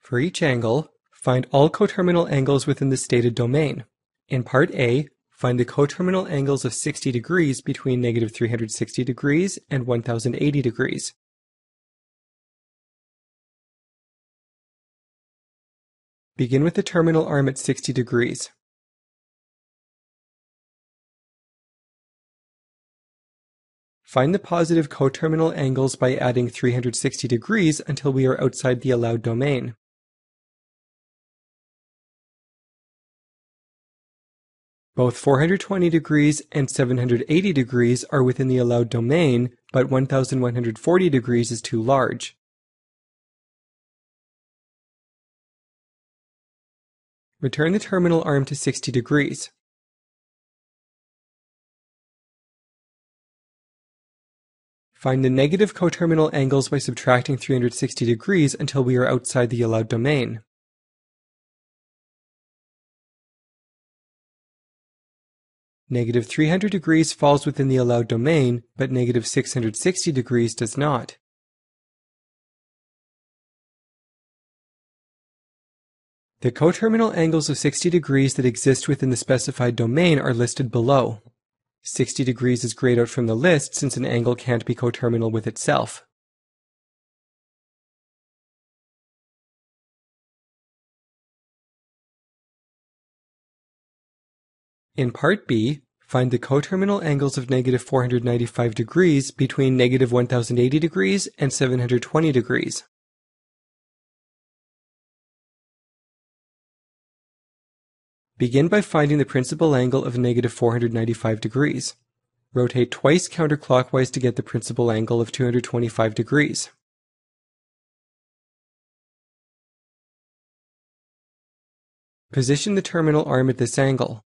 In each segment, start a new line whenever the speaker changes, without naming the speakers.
For each angle, find all coterminal angles within the stated domain. In part A, find the coterminal angles of 60 degrees between negative 360 degrees and 1080 degrees. Begin with the terminal arm at 60 degrees. Find the positive coterminal angles by adding 360 degrees until we are outside the allowed domain. Both 420 degrees and 780 degrees are within the allowed domain, but 1140 degrees is too large. Return the terminal arm to 60 degrees. Find the negative coterminal angles by subtracting 360 degrees until we are outside the allowed domain. Negative 300 degrees falls within the allowed domain, but negative 660 degrees does not. The coterminal angles of 60 degrees that exist within the specified domain are listed below. 60 degrees is grayed out from the list since an angle can't be coterminal with itself. In part B, find the coterminal angles of negative 495 degrees between negative 1080 degrees and 720 degrees. Begin by finding the principal angle of negative 495 degrees. Rotate twice counterclockwise to get the principal angle of 225 degrees. Position the terminal arm at this angle.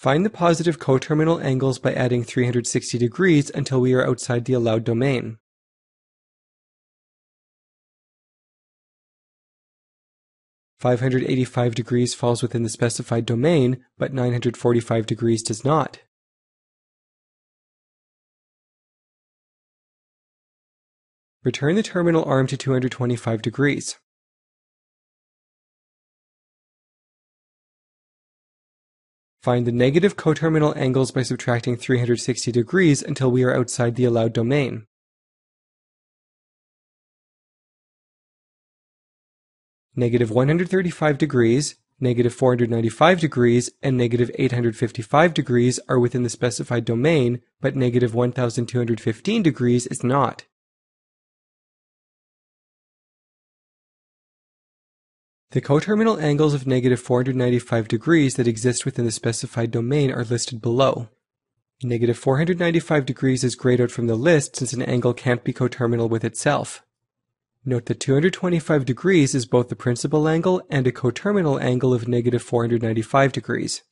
Find the positive coterminal angles by adding 360 degrees until we are outside the allowed domain. 585 degrees falls within the specified domain, but 945 degrees does not. Return the terminal arm to 225 degrees. Find the negative coterminal angles by subtracting 360 degrees until we are outside the allowed domain. negative 135 degrees, negative 495 degrees, and negative 855 degrees are within the specified domain, but negative 1215 degrees is not. The coterminal angles of negative 495 degrees that exist within the specified domain are listed below. Negative 495 degrees is grayed out from the list since an angle can't be coterminal with itself. Note that 225 degrees is both the principal angle and a coterminal angle of negative 495 degrees.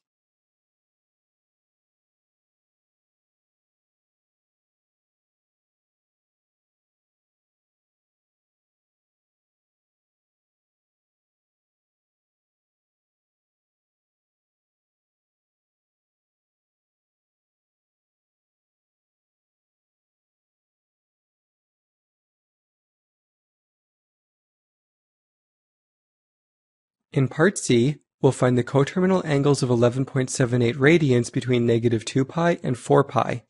In part C, we'll find the coterminal angles of 11.78 radians between negative 2 pi and 4 pi.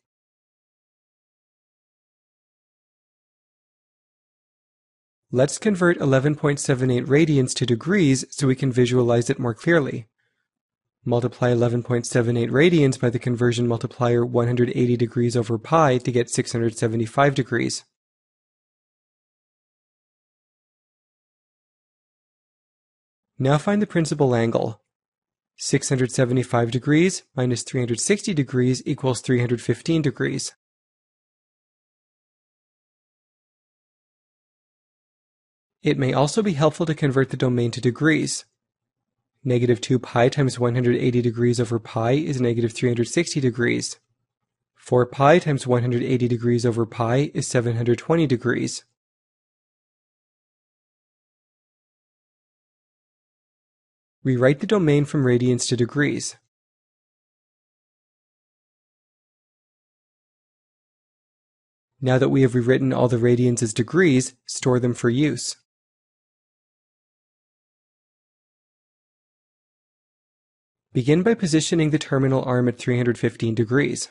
Let's convert 11.78 radians to degrees so we can visualize it more clearly. Multiply 11.78 radians by the conversion multiplier 180 degrees over pi to get 675 degrees. Now find the principal angle. 675 degrees minus 360 degrees equals 315 degrees. It may also be helpful to convert the domain to degrees. Negative 2 pi times 180 degrees over pi is negative 360 degrees. 4 pi times 180 degrees over pi is 720 degrees. Rewrite the domain from radians to degrees. Now that we have rewritten all the radians as degrees, store them for use. Begin by positioning the terminal arm at 315 degrees.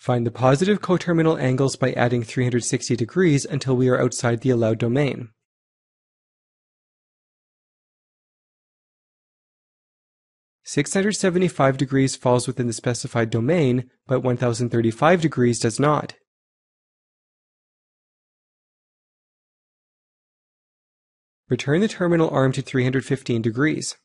Find the positive coterminal angles by adding 360 degrees until we are outside the allowed domain. Six hundred seventy-five degrees falls within the specified domain, but one thousand thirty-five degrees does not. Return the terminal arm to 315 degrees.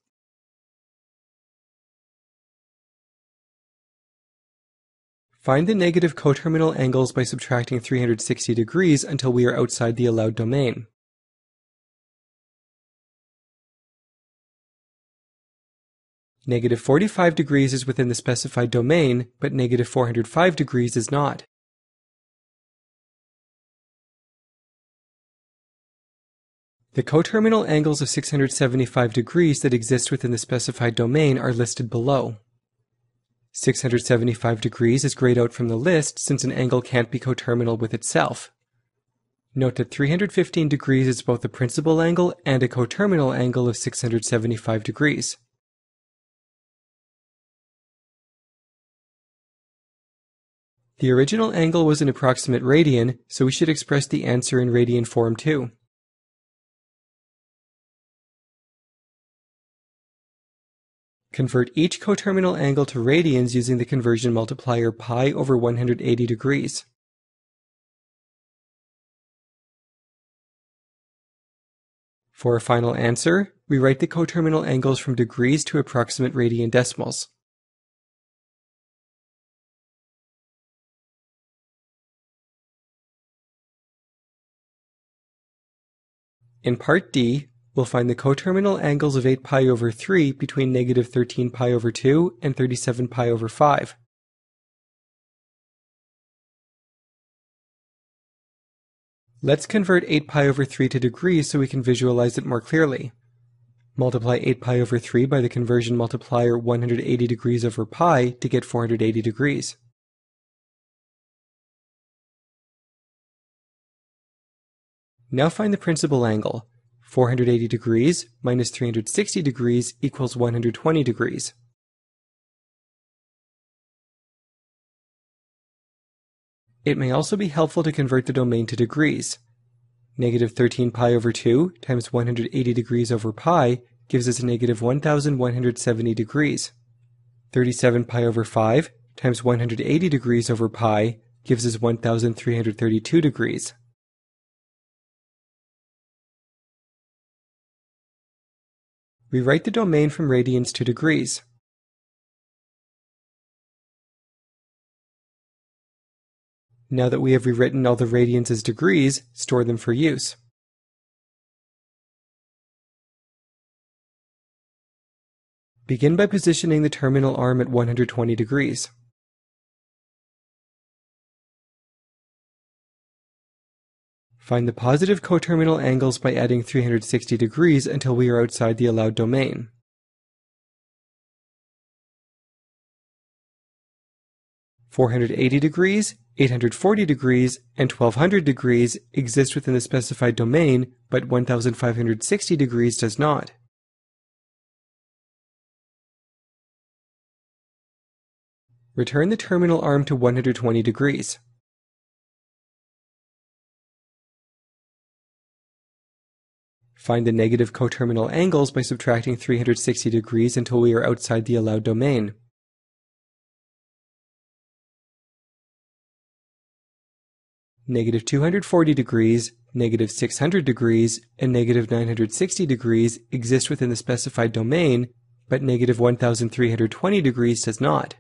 Find the negative coterminal angles by subtracting 360 degrees until we are outside the allowed domain. Negative 45 degrees is within the specified domain, but negative 405 degrees is not. The coterminal angles of 675 degrees that exist within the specified domain are listed below. 675 degrees is grayed out from the list since an angle can't be coterminal with itself. Note that 315 degrees is both the principal angle and a coterminal angle of 675 degrees. The original angle was an approximate radian, so we should express the answer in radian form too. Convert each coterminal angle to radians using the conversion multiplier pi over 180 degrees. For our final answer, we write the coterminal angles from degrees to approximate radian decimals. In part D, we'll find the coterminal angles of 8 pi over 3 between negative 13 pi over 2 and 37 pi over 5. Let's convert 8 pi over 3 to degrees so we can visualize it more clearly. Multiply 8 pi over 3 by the conversion multiplier 180 degrees over pi to get 480 degrees. Now find the principal angle, 480 degrees minus 360 degrees equals 120 degrees. It may also be helpful to convert the domain to degrees. Negative 13 pi over 2 times 180 degrees over pi gives us negative 1170 degrees. 37 pi over 5 times 180 degrees over pi gives us 1332 degrees. We write the domain from radians to degrees. Now that we have rewritten all the radians as degrees, store them for use. Begin by positioning the terminal arm at 120 degrees. Find the positive coterminal angles by adding 360 degrees until we are outside the allowed domain. Four hundred eighty degrees, 840 degrees, and 1200 degrees exist within the specified domain, but 1560 degrees does not. Return the terminal arm to 120 degrees. Find the negative coterminal angles by subtracting 360 degrees until we are outside the allowed domain. Negative 240 degrees, negative 600 degrees, and negative 960 degrees exist within the specified domain, but negative 1320 degrees does not.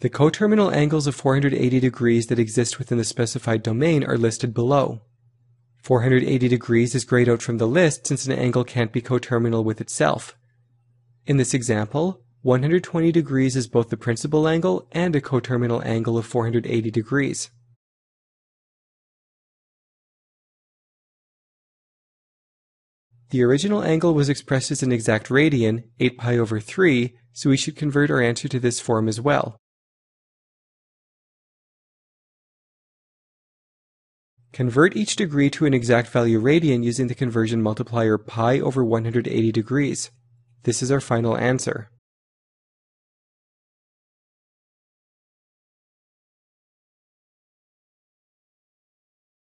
The coterminal angles of 480 degrees that exist within the specified domain are listed below. 480 degrees is grayed out from the list since an angle can't be coterminal with itself. In this example, 120 degrees is both the principal angle and a coterminal angle of 480 degrees. The original angle was expressed as an exact radian, 8 pi over 3, so we should convert our answer to this form as well. Convert each degree to an exact value radian using the conversion multiplier pi over 180 degrees. This is our final answer.